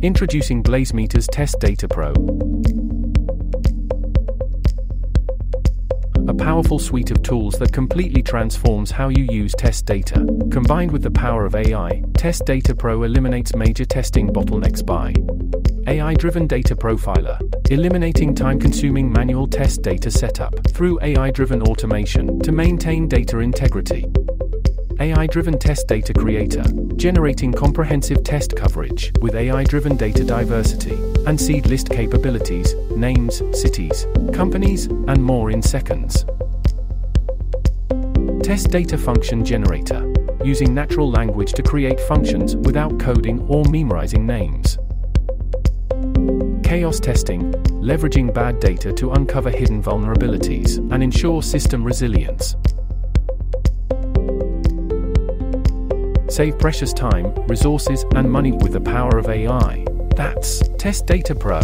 Introducing BlazeMeter's Test Data Pro. A powerful suite of tools that completely transforms how you use test data. Combined with the power of AI, Test Data Pro eliminates major testing bottlenecks by AI driven data profiler, eliminating time consuming manual test data setup through AI driven automation to maintain data integrity. AI driven test data creator, generating comprehensive test coverage with AI driven data diversity and seed list capabilities, names, cities, companies, and more in seconds. Test data function generator, using natural language to create functions without coding or memorizing names. Chaos testing, leveraging bad data to uncover hidden vulnerabilities and ensure system resilience. Save precious time, resources, and money with the power of AI. That's Test Data Pro.